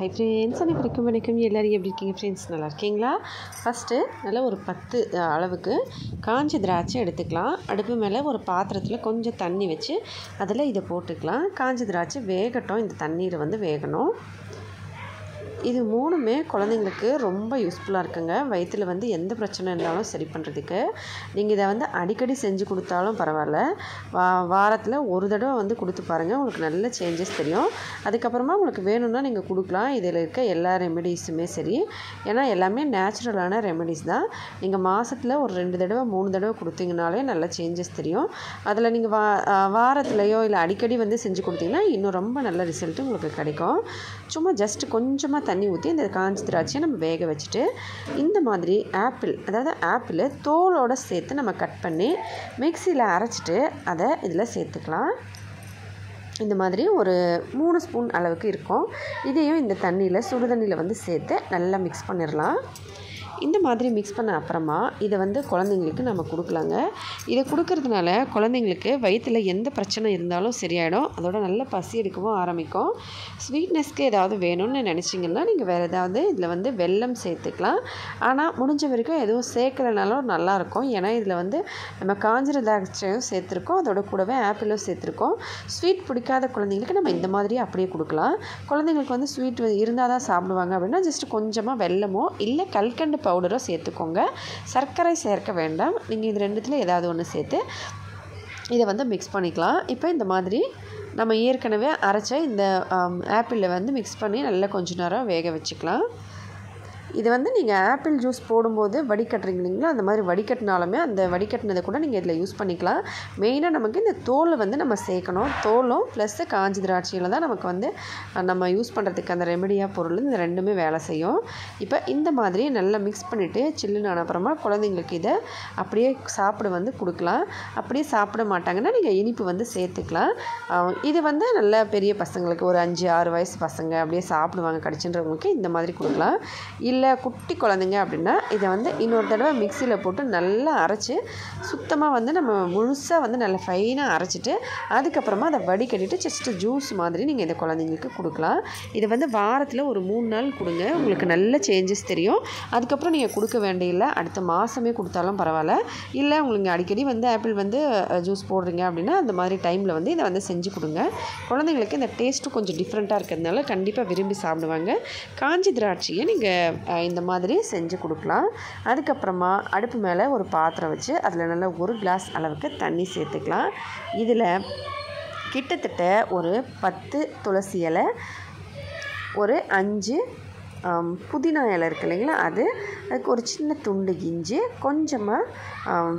Hi friends அனைவருக்கும் வணக்கம் எல்லோரும் எப்படி இருக்கீங்க ஃப்ரெண்ட்ஸ் நல்லா இருக்கீங்களா? ஃபஸ்ட்டு நல்லா ஒரு பத்து அளவுக்கு காஞ்ச திராட்சை எடுத்துக்கலாம். அடுப்பு மேலே ஒரு பாத்திரத்தில் கொஞ்சம் தண்ணி வச்சு அதில் இதை போட்டுக்கலாம். காஞ்ச திராட்சை வேகட்டும். இந்த தண்ணீர் வந்து வேகணும். இது மூணுமே குழந்தைங்களுக்கு ரொம்ப யூஸ்ஃபுல்லாக இருக்குங்க. வயிற்றில் வந்து எந்த பிரச்சனை இருந்தாலும் சரி பண்ணுறதுக்கு நீங்கள் இதை வந்து அடிக்கடி செஞ்சு கொடுத்தாலும் பரவாயில்ல. வா வாரத்தில் ஒரு தடவை வந்து கொடுத்து பாருங்கள் உங்களுக்கு நல்ல சேஞ்சஸ் தெரியும். அதுக்கப்புறமா உங்களுக்கு வேணும்னா நீங்கள் கொடுக்கலாம். இதில் இருக்க எல்லா ரெமெடிஸுமே சரி. ஏன்னா எல்லாமே நேச்சுரலான ரெமெடிஸ் தான். நீங்கள் மாதத்தில் ஒரு ரெண்டு தடவை மூணு தடவை கொடுத்தீங்கனாலே நல்ல சேஞ்சஸ் தெரியும். அதில் நீங்கள் வா வாரத்துலையோ இல்லை அடிக்கடி வந்து செஞ்சு கொடுத்தீங்கன்னா இன்னும் ரொம்ப நல்ல ரிசல்ட்டு உங்களுக்கு கிடைக்கும். சும்மா ஜஸ்ட் கொஞ்சமாக தண்ணி ஊற்றி இந்த காஞ்சி திராட்சையை நம்ம வேக வச்சுட்டு இந்த மாதிரி ஆப்பிள் அதாவது ஆப்பிள் தோலோடு சேர்த்து நம்ம கட் பண்ணி மிக்சியில் அரைச்சிட்டு அதை இதில் சேர்த்துக்கலாம். இந்த மாதிரி ஒரு மூணு ஸ்பூன் அளவுக்கு இருக்கும். இதையும் இந்த தண்ணியில் சுடு தண்ணியில் வந்து சேர்த்து நல்லா மிக்ஸ் பண்ணிடலாம். இந்த மாதிரி மிக்ஸ் பண்ண அப்புறமா இதை வந்து குழந்தைங்களுக்கு நம்ம கொடுக்கலாங்க. இதை கொடுக்கறதுனால குழந்தைங்களுக்கு வயிற்றில் எந்த பிரச்சனை இருந்தாலும் சரியாயிடும். அதோட நல்ல பசி எடுக்கவும் ஆரம்பிக்கும். ஸ்வீட்னஸ்க்கு ஏதாவது வேணும்னு நினச்சிங்கன்னா நீங்கள் வேறு ஏதாவது இதில் வந்து வெல்லம் சேர்த்துக்கலாம். ஆனால் முடிஞ்ச வரைக்கும் எதுவும் சேர்க்கலனாலும் நல்லாயிருக்கும். ஏன்னா இதில் வந்து நம்ம காஞ்சிர திராட்சையும் சேர்த்துருக்கோம். அதோட கூடவே ஆப்பிளும் சேர்த்துருக்கோம். ஸ்வீட் பிடிக்காத குழந்தைங்களுக்கு நம்ம இந்த மாதிரி அப்படியே கொடுக்கலாம். குழந்தைங்களுக்கு வந்து ஸ்வீட் இருந்தால் தான் சாப்பிடுவாங்க அப்படின்னா ஜஸ்ட் கொஞ்சமாக வெல்லமோ இல்லை கல்கண்டு பவுடரோ சேர்த்துக்கோங்க. சர்க்கரை சேர்க்க வேண்டாம். நீங்கள் இது ரெண்டுத்தில் ஏதாவது ஒன்று சேர்த்து இதை வந்து மிக்ஸ் பண்ணிக்கலாம். இப்போ இந்த மாதிரி நம்ம ஏற்கனவே அரைச்ச இந்த ஆப்பிளில் வந்து மிக்ஸ் பண்ணி நல்லா கொஞ்ச நேரம் வேக வச்சுக்கலாம். இது வந்து நீங்கள் ஆப்பிள் ஜூஸ் போடும்போது வடிகட்டுறீங்க இல்லைங்களா? அந்த மாதிரி வடிகட்டினாலுமே அந்த வடிகட்டினதை கூட நீங்கள் இதில் யூஸ் பண்ணிக்கலாம். மெயினாக நமக்கு இந்த தோலை வந்து நம்ம சேர்க்கணும். தோலும் ப்ளஸ்ஸு காஞ்சி திராட்சையில் தான் நமக்கு வந்து நம்ம யூஸ் பண்ணுறதுக்கு அந்த ரெமெடியாக பொருள் இந்த ரெண்டுமே வேலை செய்யும். இப்போ இந்த மாதிரி நல்லா மிக்ஸ் பண்ணிவிட்டு சில்லுன்னு ஆன அப்புறமா குழந்தைங்களுக்கு இதை அப்படியே சாப்பிட வந்து கொடுக்கலாம். அப்படியே சாப்பிட மாட்டாங்கன்னா நீங்கள் இனிப்பு வந்து சேர்த்துக்கலாம். இது வந்து நல்ல பெரிய பசங்களுக்கு ஒரு அஞ்சு ஆறு வயசு பசங்க அப்படியே சாப்பிடுவாங்க. கடிச்சுன்றவங்களுக்கு இந்த மாதிரி கொடுக்கலாம். இல்லை இல்லை குட்டி குழந்தைங்க அப்படின்னா இதை வந்து இன்னொரு தடவை மிக்சியில் போட்டு நல்லா அரைச்சி சுத்தமாக வந்து நம்ம முழுசாக வந்து நல்லா ஃபைனாக அரைச்சிட்டு அதுக்கப்புறமா அதை வடிகட்டிட்டு ஜஸ்ட்டு ஜூஸ் மாதிரி நீங்கள் இந்த குழந்தைங்களுக்கு கொடுக்கலாம். இதை வந்து வாரத்தில் ஒரு மூணு நாள் கொடுங்க. உங்களுக்கு நல்ல சேஞ்சஸ் தெரியும். அதுக்கப்புறம் நீங்கள் கொடுக்க வேண்டியதில்லை. அடுத்த மாதமே கொடுத்தாலும் பரவாயில்ல. இல்லை உங்களுக்கு அடிக்கடி வந்து ஆப்பிள் வந்து ஜூஸ் போடுறீங்க அப்படின்னா அந்த மாதிரி டைமில் வந்து இதை வந்து செஞ்சு கொடுங்க. குழந்தைங்களுக்கு இந்த டேஸ்ட்டும் கொஞ்சம் டிஃப்ரெண்ட்டாக இருக்கிறதுனால கண்டிப்பாக விரும்பி சாப்பிடுவாங்க. காஞ்சி திராட்சையை நீங்கள் இந்த மாதிரி செஞ்சு கொடுக்கலாம். அதுக்கப்புறமா அடுப்பு மேலே ஒரு பாத்திரம் வச்சு அதில் நல்லா ஒரு கிளாஸ் அளவுக்கு தண்ணி சேர்த்துக்கலாம். இதில் கிட்டத்தட்ட ஒரு பத்து துளசி இலை ஒரு அஞ்சு புதினா இலை இருக்கு இல்லைங்களா? அது அதுக்கு ஒரு சின்ன துண்டு இஞ்சி கொஞ்சமாக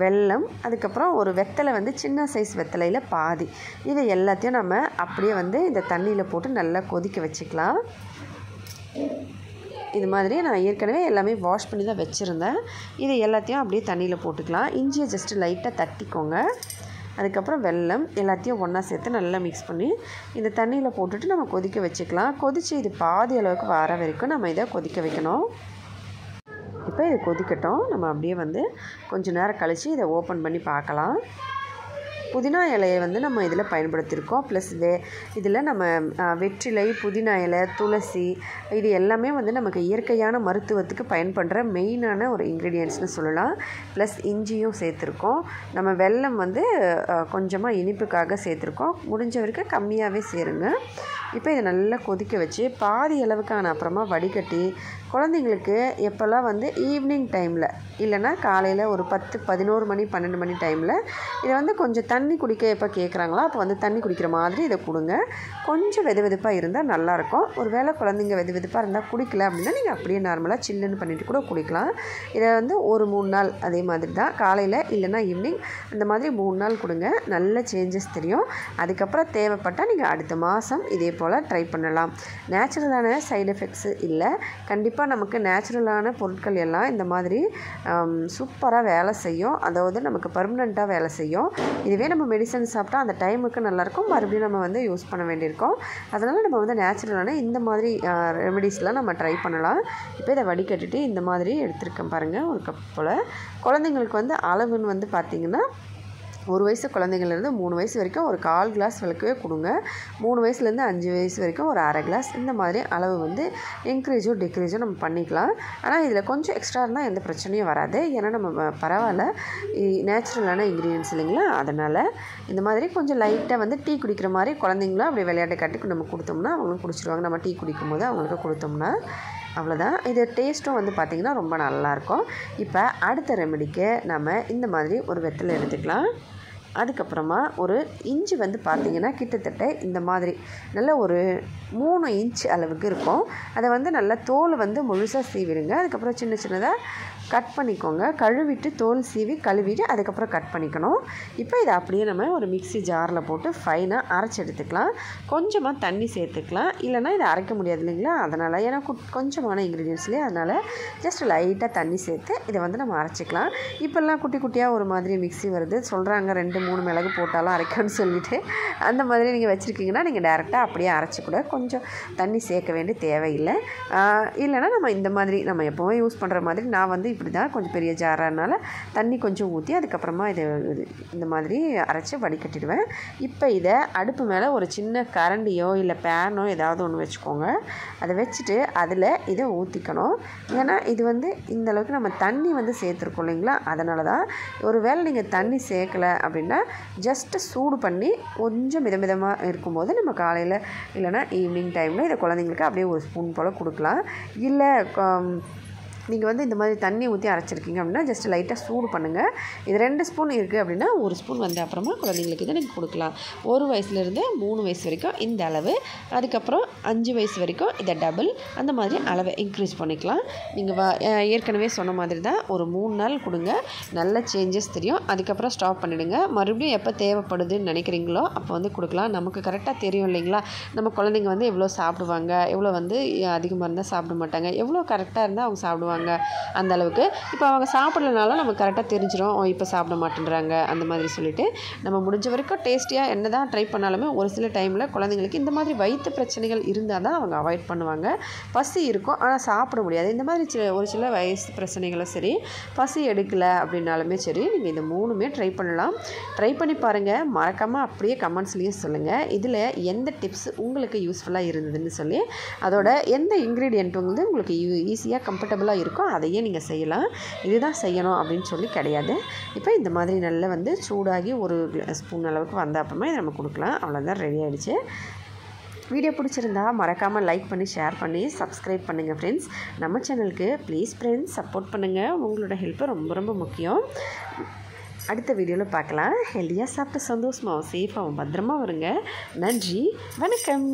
வெல்லம் அதுக்கப்புறம் ஒரு வெத்தலை வந்து சின்ன சைஸ் வெத்தலையில் பாதி. இதை எல்லாத்தையும் நம்ம அப்படியே வந்து இந்த தண்ணியில் போட்டு நல்லா கொதிக்க வச்சுக்கலாம். இது மாதிரி நான் ஏற்கனவே எல்லாமே வாஷ் பண்ணி தான் வச்சுருந்தேன். இதை எல்லாத்தையும் அப்படியே தண்ணியில் போட்டுக்கலாம். இஞ்சியை ஜஸ்ட்டு லைட்டாக தட்டிக்கோங்க. அதுக்கப்புறம் வெல்லம் எல்லாத்தையும் ஒன்றா சேர்த்து நல்லா மிக்ஸ் பண்ணி இந்த தண்ணியில் போட்டுட்டு நம்ம கொதிக்க வச்சுக்கலாம். கொதித்து இது பாதி அளவுக்கு வர வரைக்கும் நம்ம இதை கொதிக்க வைக்கணும். இப்போ இது கொதிக்கட்டும். நம்ம அப்படியே வந்து கொஞ்ச நேரம் கழித்து இதை ஓப்பன் பண்ணி பார்க்கலாம். புதினா இலையை வந்து நம்ம இதில் பயன்படுத்தியிருக்கோம். ப்ளஸ் வே இதில் நம்ம வெற்றிலை புதினா இலை துளசி இது எல்லாமே வந்து நமக்கு இயற்கையான மருத்துவத்துக்கு பயன்படுற மெயினான ஒரு இன்க்ரீடியன்ட்ஸ்னு சொல்லலாம். ப்ளஸ் இஞ்சியும் சேர்த்துருக்கோம். நம்ம வெல்லம் வந்து கொஞ்சமாக இனிப்புக்காக சேர்த்துருக்கோம். முடிஞ்ச வரைக்கும் கம்மியாகவே சேருங்க. இப்போ இதை நல்லா கொதிக்க வச்சு பாதி அளவுக்கான அப்புறமா வடிகட்டி குழந்தைங்களுக்கு எப்போல்லாம் வந்து ஈவினிங் டைமில் இல்லைன்னா காலையில் ஒரு பத்து பதினோரு மணி பன்னெண்டு மணி டைமில் இதை வந்து கொஞ்சம் தண்ணி குடிக்க எப்போ கேட்குறாங்களோ அப்போ வந்து தண்ணி குடிக்கிற மாதிரி இதை கொடுங்க. கொஞ்சம் வெது வெதுப்பாக இருந்தால் நல்லாயிருக்கும் ஒரு வேளை குழந்தைங்க வெது வெதுப்பாக இருந்தால் குடிக்கல அப்படின்னா நீங்கள் அப்படியே நார்மலாக சில்லுன்னு பண்ணிட்டு கூட குடிக்கலாம். இதை வந்து ஒரு மூணு நாள் அதே மாதிரி தான். காலையில் இல்லைன்னா ஈவினிங் அந்த மாதிரி மூணு நாள் கொடுங்க. நல்ல சேஞ்சஸ் தெரியும். அதுக்கப்புறம் தேவைப்பட்டால் நீங்கள் அடுத்த மாதம் இதே போல் ட்ரை பண்ணலாம். நேச்சுரலான சைடு எஃபெக்ட்ஸு இல்லை. கண்டிப்பாக நமக்கு நேச்சுரலான பொருட்கள் எல்லாம் இந்த மாதிரி சூப்பராக வேலை செய்யும். அதாவது நமக்கு பர்மனெண்ட்டாக வேலை செய்யும். இதுவே நம்ம மெடிசன் சாப்பிட்டா அந்த டைமுக்கு நல்லாயிருக்கும் மறுபடியும் நம்ம வந்து யூஸ் பண்ண வேண்டியிருக்கும். அதனால் நம்ம வந்து நேச்சுரலான இந்த மாதிரி ரெமெடிஸ்லாம் நம்ம ட்ரை பண்ணலாம். இப்போ இதை வடிகட்டிட்டு இந்த மாதிரி எடுத்திருக்கேன் பாருங்கள் ஒரு கப் போல். குழந்தைங்களுக்கு வந்து அளவுன்னு வந்து பார்த்திங்கன்னா ஒரு வயசு குழந்தைங்கள்லேருந்து மூணு வயசு வரைக்கும் ஒரு கால் கிளாஸ் விளக்கவே கொடுங்க. மூணு வயசுலேருந்து அஞ்சு வயசு வரைக்கும் ஒரு அரை கிளாஸ் இந்த மாதிரி அளவு வந்து இன்க்ரீஸோ டிக்ரீஸோ நம்ம பண்ணிக்கலாம். ஆனால் இதில் கொஞ்சம் எக்ஸ்ட்ரா இருந்தால் எந்த பிரச்சனையும் வராது. ஏன்னா நம்ம பரவாயில்ல. நேச்சுரலான இன்க்ரீடியன்ஸ் இல்லைங்களா? அதனால் இந்த மாதிரி கொஞ்சம் லைட்டாக வந்து டீ குடிக்கிற மாதிரி குழந்தைங்களும் அப்படி விளையாட்டை காட்டி நம்ம கொடுத்தோம்னா அவங்களும் குடிச்சிருவாங்க. நம்ம டீ குடிக்கும் போது அவங்களுக்கு கொடுத்தோம்னா அவ்வளோதான் இது டேஸ்ட்டும் வந்து பார்த்திங்கன்னா ரொம்ப நல்லாயிருக்கும். இப்போ அடுத்த ரெமெடிக்கு நம்ம இந்த மாதிரி ஒரு வெத்தலை எடுத்துக்கலாம். அதுக்கப்புறமா ஒரு இஞ்சி வந்து பார்த்திங்கன்னா கிட்டத்தட்ட இந்த மாதிரி. நல்ல ஒரு மூணு இன்ச் அளவுக்கு இருக்கும். அதை வந்து நல்லா தோல் வந்து முழுசாக சீவிடுங்க. அதுக்கப்புறம் சின்ன சின்னதாக கட் பண்ணிக்கோங்க. கழுவிட்டு தோல் சீவி கழுவிட்டு அதுக்கப்புறம் கட் பண்ணிக்கணும். இப்போ இதை அப்படியே நம்ம ஒரு மிக்ஸி ஜாரில் போட்டு ஃபைனாக அரைச்சி எடுத்துக்கலாம். கொஞ்சமாக தண்ணி சேர்த்துக்கலாம். இல்லைன்னா இதை அரைக்க முடியாது இல்லைங்களா? அதனால் ஏன்னா கொஞ்சமான இன்க்ரீடியன்ஸ்லேயே அதனால் ஜஸ்ட் லைட்டாக தண்ணி சேர்த்து இதை வந்து நம்ம அரைச்சிக்கலாம். இப்போல்லாம் குட்டி குட்டியாக ஒரு மாதிரி மிக்ஸி வருது. சொல்கிறாங்க ரெண்டு மூணு மிளகு போட்டாலும் அரைக்கணும்னு சொல்லிவிட்டு அந்த மாதிரி நீங்கள் வச்சுருக்கீங்கன்னா நீங்கள் டேரெக்டாக அப்படியே அரைச்சி கூட கொஞ்சம் தண்ணி சேர்க்க வேண்டிய தேவையில்லை. இல்லைனா இல்லைன்னா நம்ம இந்த மாதிரி நம்ம எப்போவும் யூஸ் பண்ணுற மாதிரி நான் வந்து இப்படி தான் கொஞ்சம் பெரிய ஜாரானால தண்ணி கொஞ்சம் ஊற்றி அதுக்கப்புறமா இதை இது- இந்த மாதிரி அரைச்சி வடிகட்டிடுவேன். இப்போ இதை அடுப்பு மேலே ஒரு சின்ன கரண்டியோ இல்லை பேனோ ஏதாவது ஒன்று வச்சுக்கோங்க. அதை வச்சுட்டு அதில் இதை ஊற்றிக்கணும் ஏன்னா இது வந்து இந்த அளவுக்கு நம்ம தண்ணி வந்து சேர்த்துருக்கோம் இல்லைங்களா? அதனால தான் ஒருவேளை நீங்கள் தண்ணி சேர்க்கலை அப்படின்னா ஜஸ்ட்டு சூடு பண்ணி கொஞ்சம் மிதமிதமாக இருக்கும்போது நம்ம காலையில் இல்லைன்னா ஈவினிங் டைமில் இதை குழந்தைங்களுக்கு அப்படியே ஒரு ஸ்பூன் போல் கொடுக்கலாம். இல்லை நீங்கள் வந்து இந்த மாதிரி தண்ணி ஊற்றி அரைச்சிருக்கீங்க அப்படின்னா ஜஸ்ட் லைட்டாக சூடு பண்ணுங்கள் இது ரெண்டு ஸ்பூன் இருக்குது அப்படின்னா ஒரு ஸ்பூன் வந்த அப்புறமா குழந்தைங்களுக்கு இதை நீங்கள் கொடுக்கலாம். ஒரு வயசுலேருந்து மூணு வயசு வரைக்கும் இந்த அளவு அதுக்கப்புறம் அஞ்சு வயசு வரைக்கும் இதை டபுள் அந்த மாதிரி அளவை இன்க்ரீஸ் பண்ணிக்கலாம். நீங்கள் வ ஏற்கனவே சொன்ன மாதிரி தான் ஒரு மூணு நாள் கொடுங்க. நல்ல சேஞ்சஸ் தெரியும். அதுக்கப்புறம் ஸ்டாப் பண்ணிவிடுங்க மறுபடியும் எப்போ தேவைப்படுதுன்னு நினைக்கிறீங்களோ அப்போ வந்து கொடுக்கலாம். நமக்கு கரெக்டாக தெரியும் இல்லைங்களா? நம்ம குழந்தைங்க வந்து எவ்வளோ சாப்பிடுவாங்க? எவ்வளோ வந்து அதிகமாக இருந்தால் சாப்பிட மாட்டாங்க? எவ்வளோ கரெக்டாக இருந்தால் அவங்க சாப்பிடுவாங்க? அந்த அளவுக்கு. இப்போ அவங்க சாப்பிட்லனாலும் நம்ம கரெக்டாக தெரிஞ்சிடும் இப்போ சாப்பிட மாட்டேன்றாங்க. அந்த மாதிரி சொல்லிட்டு நம்ம முடிஞ்ச வரைக்கும் டேஸ்டியாக என்ன தான் ட்ரை பண்ணாலுமே ஒரு சில டைமில் குழந்தைங்களுக்கு இந்த மாதிரி வயிற்று பிரச்சனைகள் இருந்தால் தான் அவங்க அவாய்ட் பண்ணுவாங்க. பசி இருக்கும். ஆனால் சாப்பிட முடியாது. இந்த மாதிரி சில ஒரு சில வயசு பிரச்சனைகளும் சரி பசி எடுக்கலை அப்படின்னாலுமே சரி நீங்கள் இந்த மூணுமே ட்ரை பண்ணலாம். ட்ரை பண்ணி பாருங்கள் மறக்காமல் அப்படியே கமெண்ட்ஸ்லேயும் சொல்லுங்கள் இதில் எந்த டிப்ஸ் உங்களுக்கு யூஸ்ஃபுல்லாக இருந்ததுன்னு சொல்லி அதோட எந்த இன்க்ரீடியன்ட் வந்து உங்களுக்கு ஈஸியாக கம்ஃபர்டபுளாக இருக்கோ அதையே நீங்கள் செய்யலாம். இதுதான் செய்யணும் அப்படின்னு சொல்லி கிடையாது. இப்போ இந்த மாதிரி நல்லா வந்து சூடாகி ஒரு ஸ்பூன் அளவுக்கு வந்த அப்புறமா இதை நம்ம கொடுக்கலாம். அவ்வளோதான் ரெடி ஆகிடுச்சு வீடியோ பிடிச்சிருந்தா மறக்காமல் லைக் பண்ணி ஷேர் பண்ணி சப்ஸ்கிரைப் பண்ணுங்கள் ஃப்ரெண்ட்ஸ் நம்ம சேனலுக்கு ப்ளீஸ் ஃப்ரெண்ட்ஸ் சப்போர்ட் பண்ணுங்கள் உங்களோட ஹெல்ப்பு ரொம்ப ரொம்ப முக்கியம். அடுத்த வீடியோவில் பார்க்கலாம். ஹெல்த்தியாக சாப்பிட்டு சந்தோஷமாகவும் சேஃபாகவும் பத்திரமா வருங்க. நன்றி வணக்கம்.